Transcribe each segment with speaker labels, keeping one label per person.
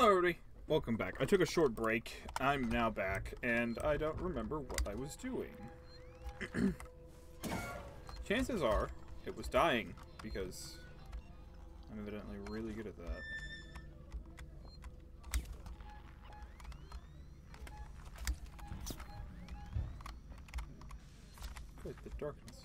Speaker 1: Hello, everybody. Welcome back. I took a short break. I'm now back, and I don't remember what I was doing. Chances are it was dying, because I'm evidently really good at that. Good, the darkness.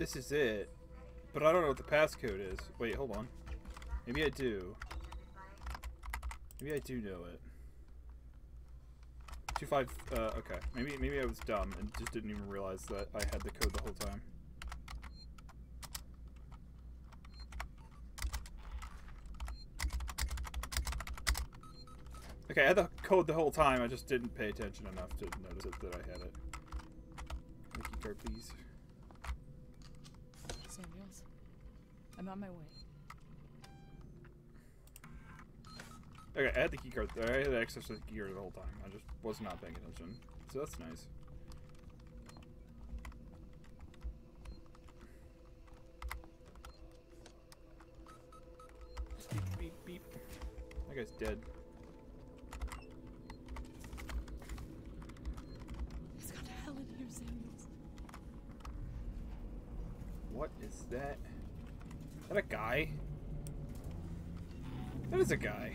Speaker 1: This is it. But I don't know what the passcode is. Wait, hold on. Maybe I do. Maybe I do know it. Two five. Uh, okay. Maybe maybe I was dumb and just didn't even realize that I had the code the whole time. Okay, I had the code the whole time. I just didn't pay attention enough to notice it, that I had it. Key card, please.
Speaker 2: Samuels, I'm on my way.
Speaker 1: Okay, I had the key card. I had access to the key card the whole time. I just was not paying attention. So that's nice. Beep, beep, beep. That guy's dead.
Speaker 2: It's got hell in here, Samuels.
Speaker 1: What is that? Is that a guy? That is a guy.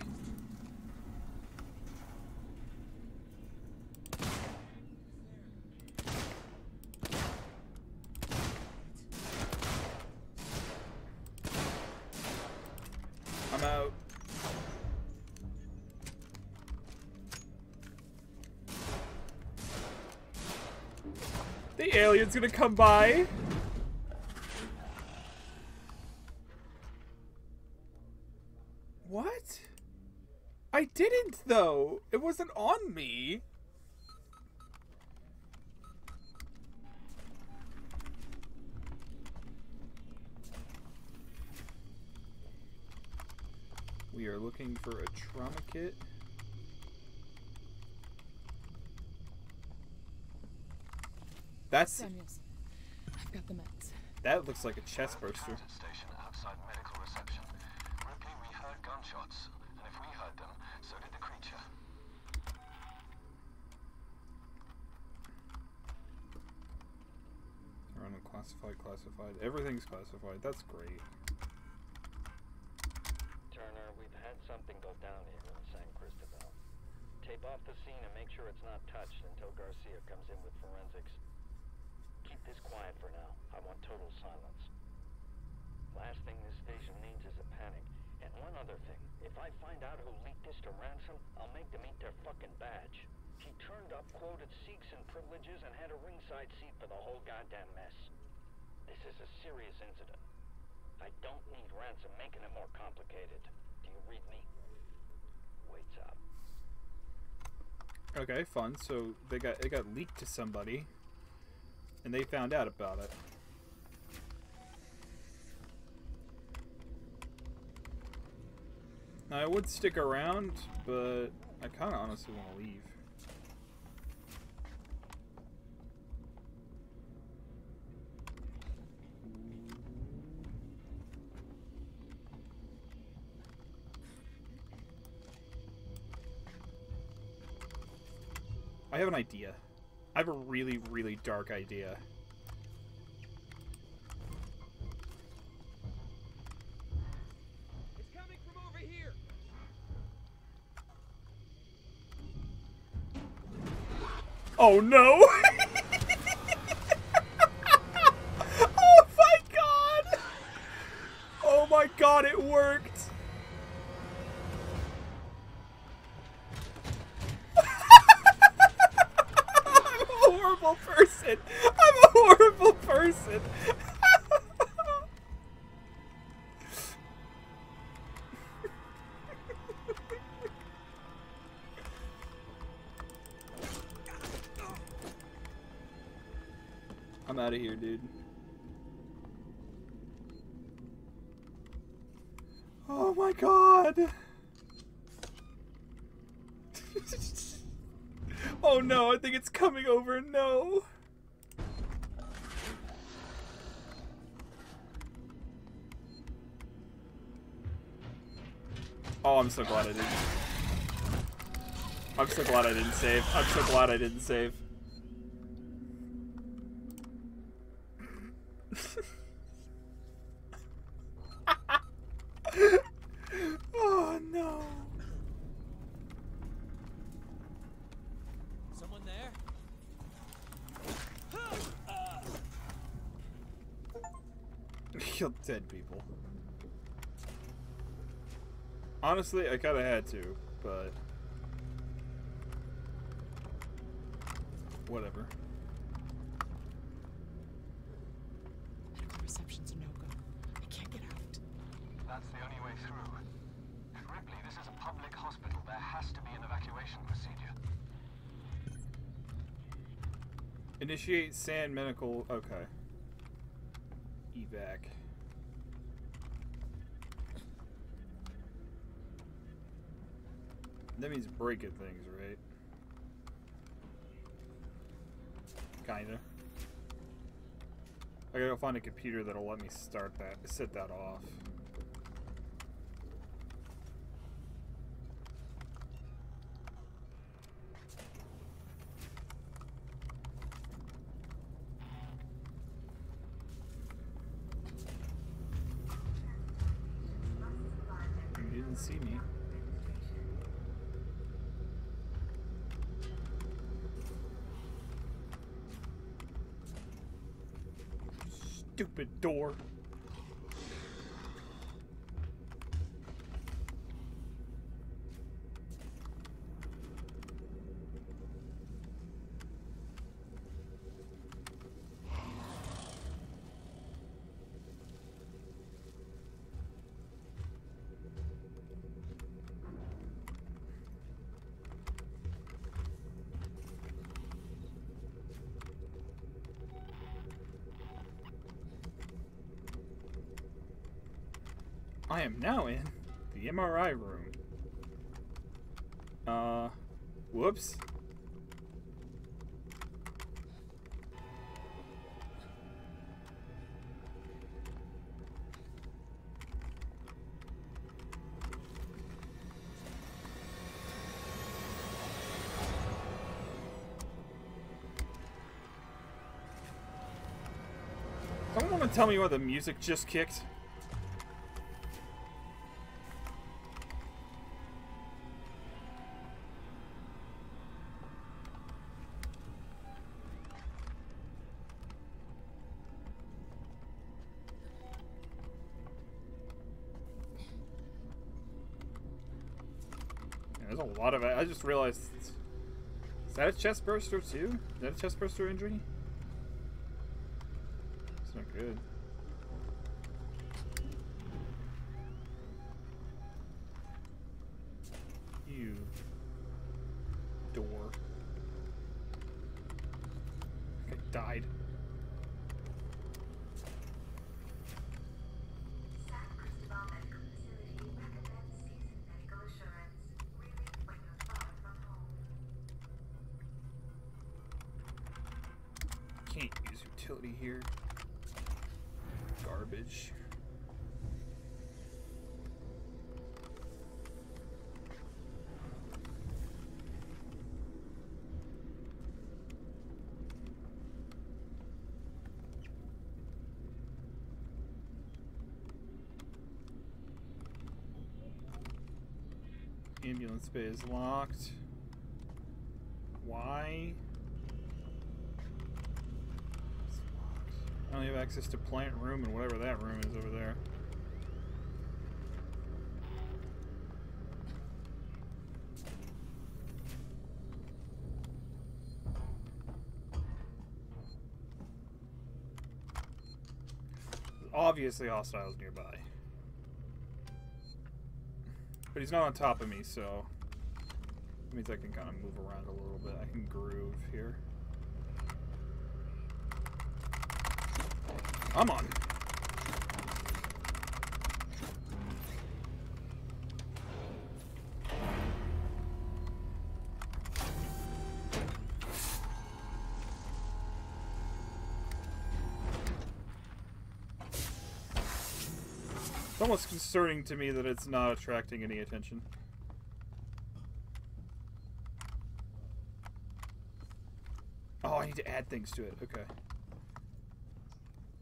Speaker 1: I'm out. The alien's gonna come by. Wasn't on me. We are looking for a trauma kit. That's
Speaker 2: Samuels, I've got the meds.
Speaker 1: that looks like a chest burster.
Speaker 3: Station outside medical reception. Ripley, we heard gunshots, and if we heard them, so did the creature.
Speaker 1: Random classified, classified. Everything's classified. That's great.
Speaker 4: Turner, we've had something go down here in San Cristobal. Tape off the scene and make sure it's not touched until Garcia comes in with forensics. Keep this quiet for now. I want total silence. Last thing this station needs is a panic. And one other thing. If I find out who leaked this to Ransom, I'll make them eat their fucking badge. He turned up, quoted Seegson privileges, and had a ringside seat for the whole goddamn mess. This is a serious incident. I don't need Ransom making it more complicated. Do you read me? Waits up.
Speaker 1: Okay, fun. So they got it got leaked to somebody, and they found out about it. Now, I would stick around, but I kind of honestly want to leave. I have an idea. I have a really, really dark idea.
Speaker 5: It's coming from over here.
Speaker 1: Oh no! oh my god! Oh my god, it worked! Horrible person! I'm a horrible person! I'm out of here, dude. Oh my god! no, I think it's coming over. No. Oh, I'm so glad I didn't. I'm so glad I didn't save. I'm so glad I didn't save. Killed dead people. Honestly, I kind of had to, but whatever.
Speaker 2: Medical reception's a no-go. I can't get out.
Speaker 3: That's the only way through. Ripley, this is a public hospital. There has to be an evacuation procedure.
Speaker 1: Initiate sand medical. Okay. Evac. That means breaking things, right? Kinda. I gotta go find a computer that'll let me start that, set that off. You didn't see me. Stupid door. I am now in the MRI room. Uh, whoops. Someone want to tell me why the music just kicked? Just realized. Is that a chest burster too? Is that a chest burster injury? It's not good. You. Door. I died.
Speaker 6: San Cristobal Medical Facility recommends using medical assurance really when you're far from home.
Speaker 1: Can't use utility here. Garbage. Ambulance bay is locked. Why? It's locked. I only have access to plant room and whatever that room is over there. Obviously hostiles nearby. But he's not on top of me, so that means I can kind of move around a little bit. I can groove here. I'm on. almost concerning to me that it's not attracting any attention. Oh, I need to add things to it. Okay.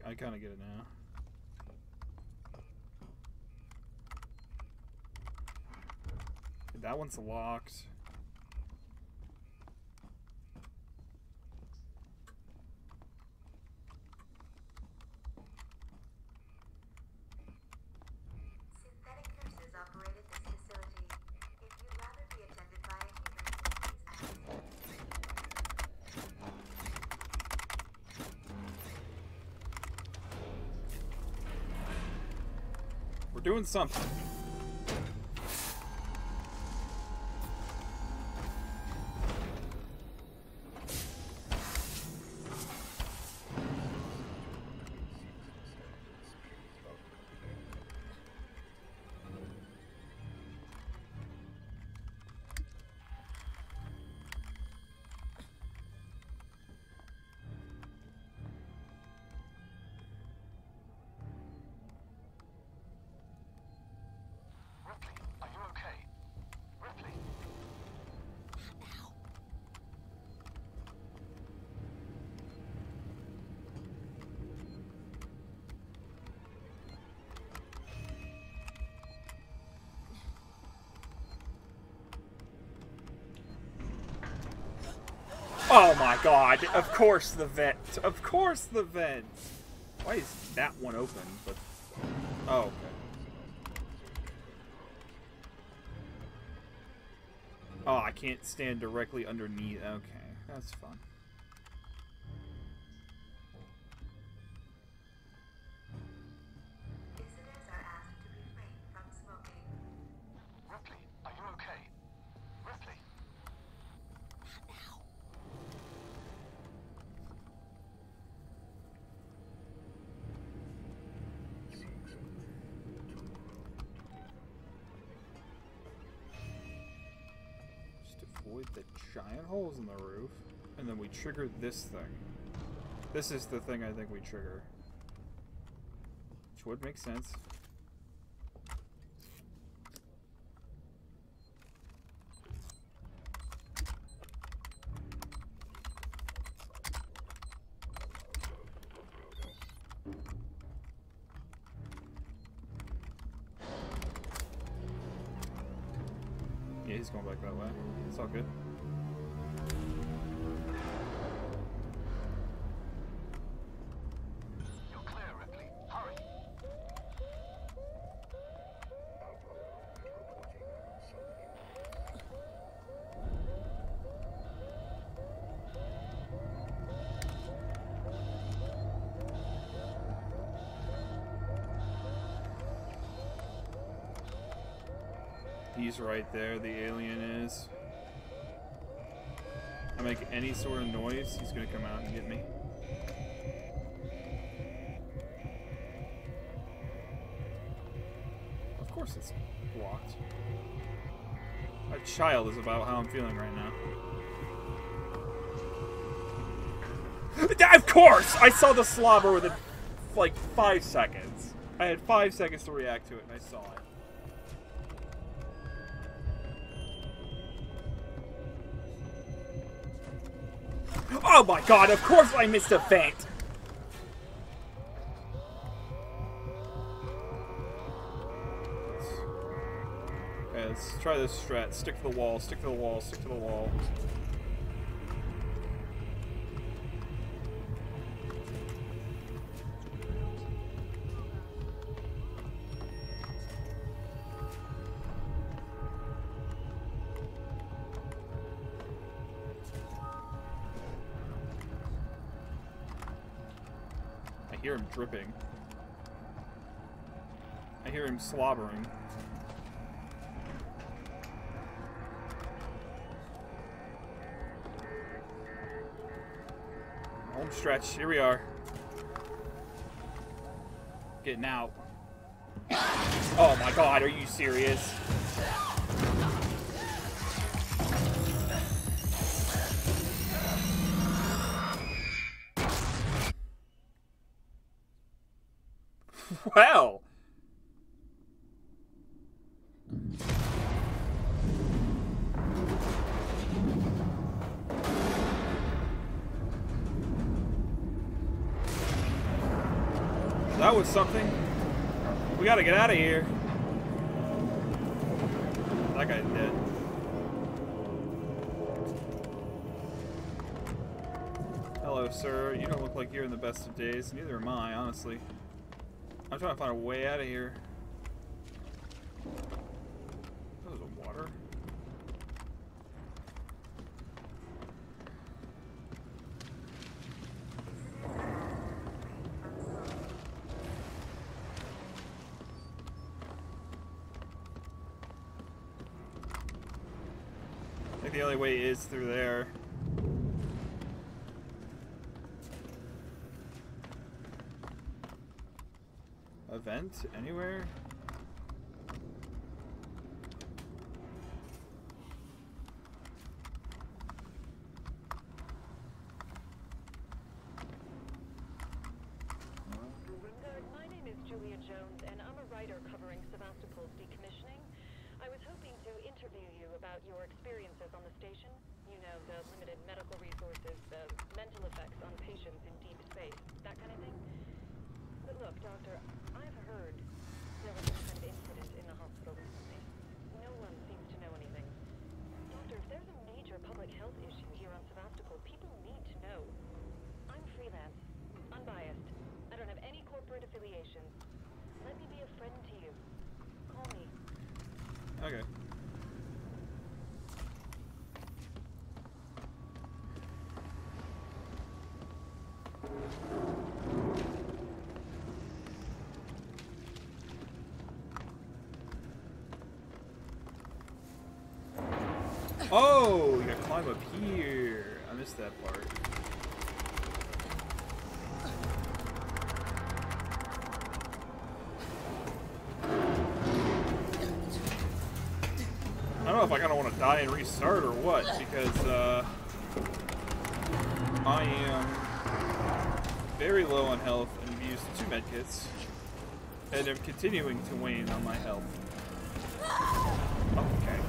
Speaker 1: I kind of get it now. That one's locked.
Speaker 6: Synthetic nurses operated this facility. If you'd rather be attended by a human, please ask.
Speaker 1: We're doing something. Oh my god! Of course the vent. Of course the vent. Why is that one open? But oh, okay. Oh, I can't stand directly underneath. Okay, that's fun. Holes in the roof, and then we trigger this thing. This is the thing I think we trigger. Which would make sense. Yeah, he's going back that way. It's all good. He's right there, the alien is. I make any sort of noise, he's gonna come out and get me. Of course it's locked. A child is about how I'm feeling right now. Of course! I saw the slobber within like five seconds. I had five seconds to react to it and I saw it. Oh my god, of course I missed a vent! Okay, let's try this strat. Stick to the wall, stick to the wall, stick to the wall. Dripping. I hear him slobbering. Home stretch. Here we are. Getting out. Oh my god, are you serious? Get out of here. That guy's dead. Hello, sir. You don't look like you're in the best of days. Neither am I, honestly. I'm trying to find a way out of here. That was a water. I think the only way is through there. Event anywhere?
Speaker 5: Good. My name is Julia Jones, and I'm a writer covering Sevastopol's decommissioning. I was hoping to interview you about your experiences on the station. You know, the limited medical resources, the mental effects on patients in deep space, that kind of thing. But look, Doctor, I've heard there was some kind of incident in the hospital recently. No one seems to know anything. Doctor, if there's a major public health issue here on Sevastopol, people need to know. I'm freelance, unbiased. I don't have any corporate affiliations. Let me be a friend to you. Call me.
Speaker 1: Okay. Oh, you gotta climb up here. I missed that part. I don't know if I kind of want to die and restart or what, because uh, I am very low on health and have used two medkits, and I'm continuing to wane on my health. Okay.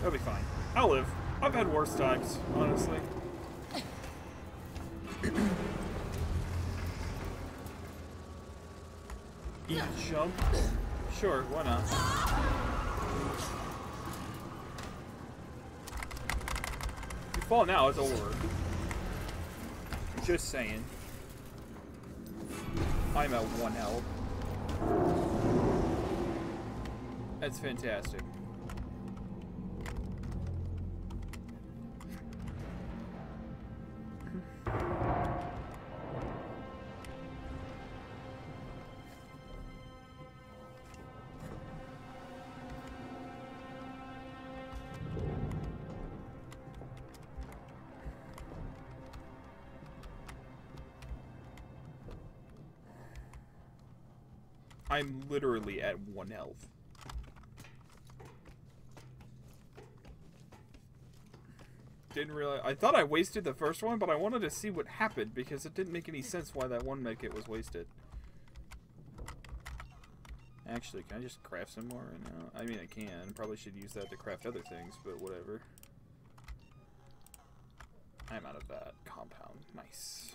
Speaker 1: That'll be fine. I'll live. I've had worse times, honestly. Eat jump? Sure, why not? You fall now, it's over. Just saying. I'm at one health. That's fantastic. I'm literally at one health. Didn't realize. I thought I wasted the first one, but I wanted to see what happened because it didn't make any sense why that one medkit was wasted. Actually, can I just craft some more right now? I mean, I can. Probably should use that to craft other things, but whatever. I'm out of that compound. Nice.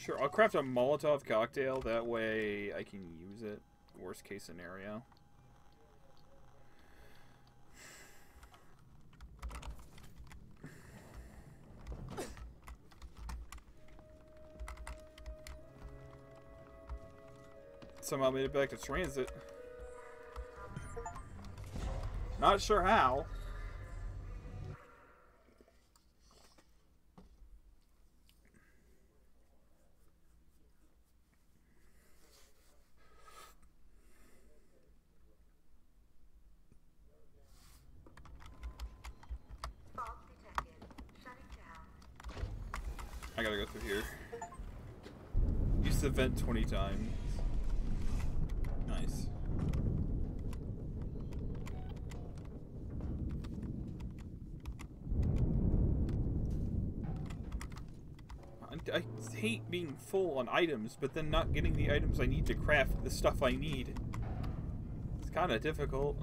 Speaker 1: Sure, I'll craft a Molotov cocktail. That way I can use it. Worst case scenario. Somehow made it back to transit. Not sure how. items, but then not getting the items I need to craft the stuff I need. It's kind of difficult.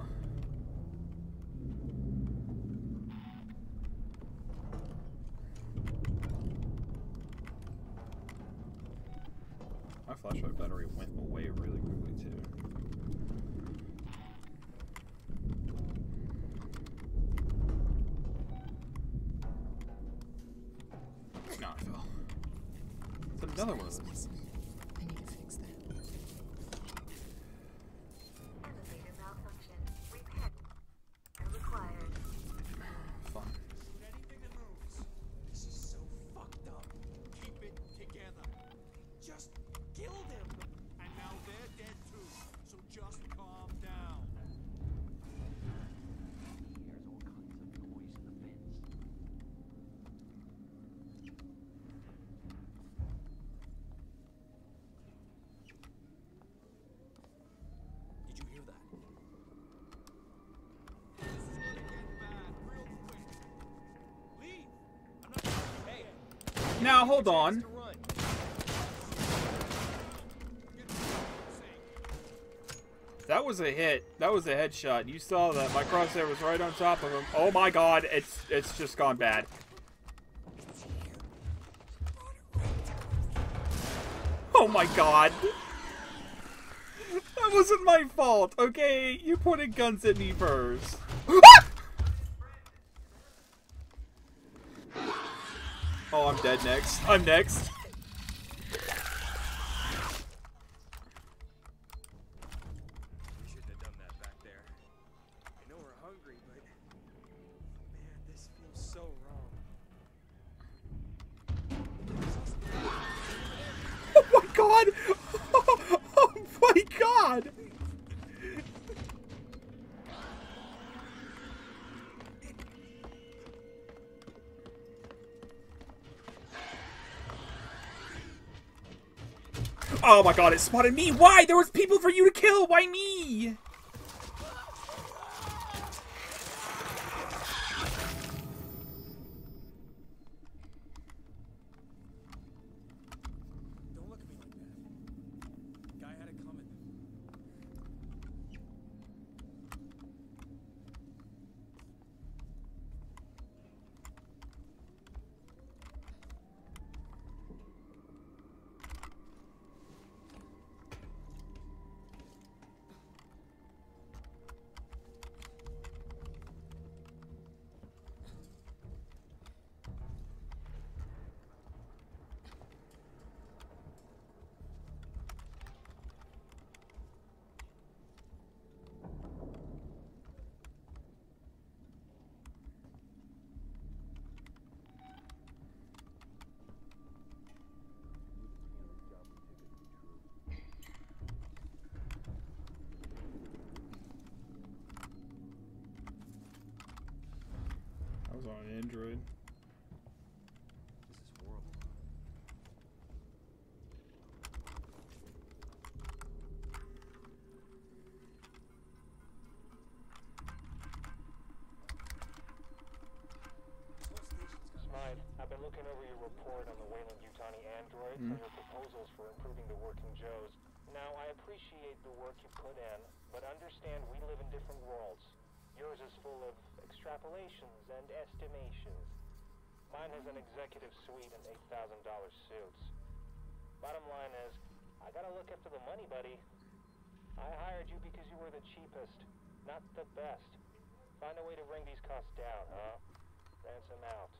Speaker 1: My flashlight battery went away really quickly too. another one of those.
Speaker 7: Now
Speaker 1: hold on. That was a hit. That was a headshot. You saw that. My crosshair was right on top of him. Oh my god, it's it's just gone bad. Oh my god. That wasn't my fault, okay? You pointed guns at me first. oh, I'm dead next. I'm next.
Speaker 7: We shouldn't have done that back there. I know we're hungry, but man, this feels so wrong.
Speaker 1: Oh my god! Oh my god! Oh my god, it spotted me! Why? There was people for you to kill! Why me? Was on Android.
Speaker 7: This is horrible. This whole station's got
Speaker 4: Smythe, I've been looking over your report on the Weyland-Yutani androids and hmm? your proposals for improving the working Joes. Now, I appreciate the work you put in, but understand we live in different worlds. Yours is full of extrapolations and estimations. Mine has an executive suite and $8,000 suits. Bottom line is, I gotta look after the money, buddy. I hired you because you were the cheapest, not the best. Find a way to bring these costs down, huh? Ransom out.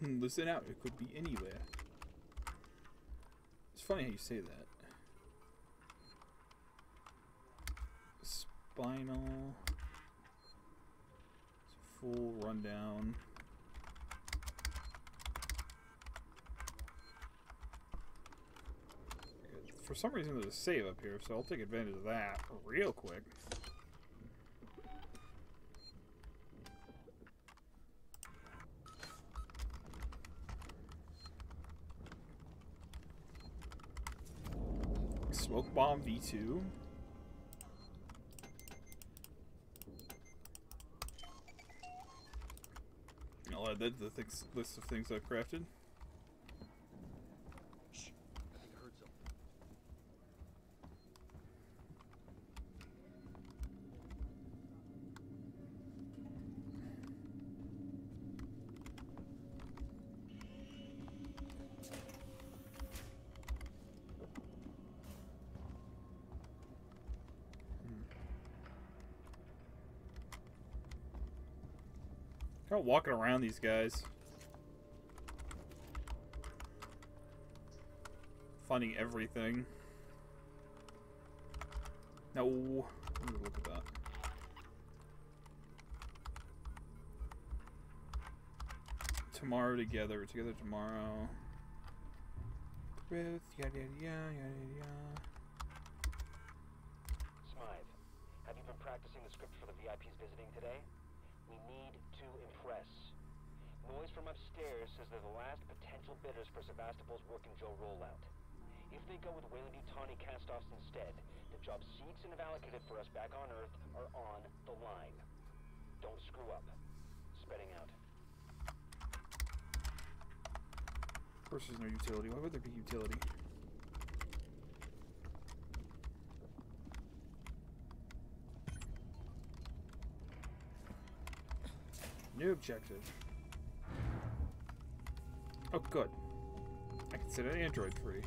Speaker 1: Hmm, listen out, it could be anywhere. It's funny how you say that. Spinal. Full rundown. For some reason there's a save up here, so I'll take advantage of that real quick. Smoke Bomb V2. I'll add that to the list of things I've crafted. Walking around these guys. Finding everything. No. Look at that. Tomorrow together. Together tomorrow. With yada yada yada yada.
Speaker 4: Smythe, have you been practicing the script for the VIPs visiting today? We need to impress. Noise from upstairs says they're the last potential bidders for Sevastopol's Working Joe rollout. If they go with Weyland-Yutani castoffs instead, the jobs Seegson have allocated for us back on Earth are on the line. Don't screw up. Spreading out.
Speaker 1: There's no utility. Why would there be utility? New objective. Oh, good. I can set an android free.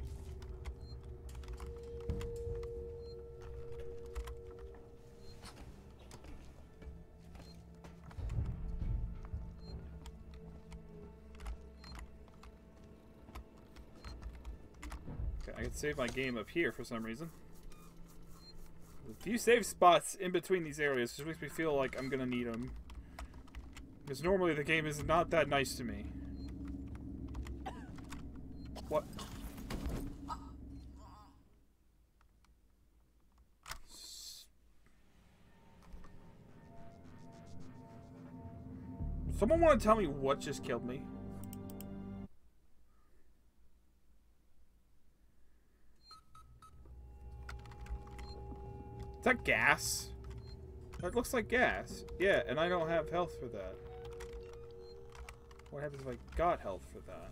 Speaker 1: Okay, I can save my game up here for some reason. A few save spots in between these areas just makes me feel like I'm gonna need them. Because normally the game is not that nice to me. What? Someone want to tell me what just killed me? Is that gas? That looks like gas. Yeah, and I don't have health for that. What happens if I got health for that?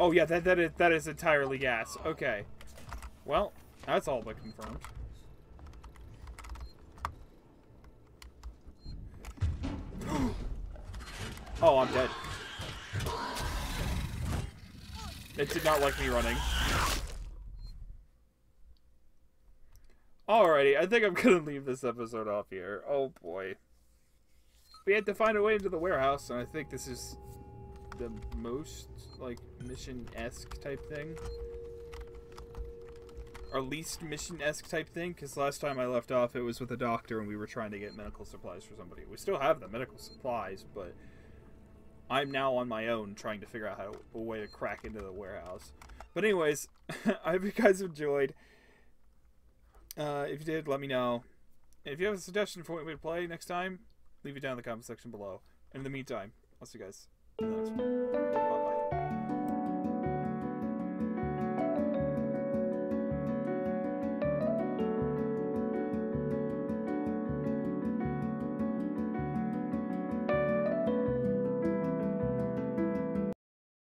Speaker 1: Oh yeah, that that is that is entirely gas. Okay. Well, that's all but confirmed. oh, I'm dead. It did not like me running. Alrighty, I think I'm gonna leave this episode off here. Oh boy. We had to find a way into the warehouse, and I think this is the most, like, mission-esque type thing. Our least mission-esque type thing, because last time I left off, it was with a doctor and we were trying to get medical supplies for somebody. We still have the medical supplies, but I'm now on my own trying to figure out how a way to crack into the warehouse. But anyways, I hope you guys enjoyed. Uh, if you did, let me know. If you have a suggestion for what we to play next time, leave it down in the comment section below. And in the meantime, I'll see you guys in the next one.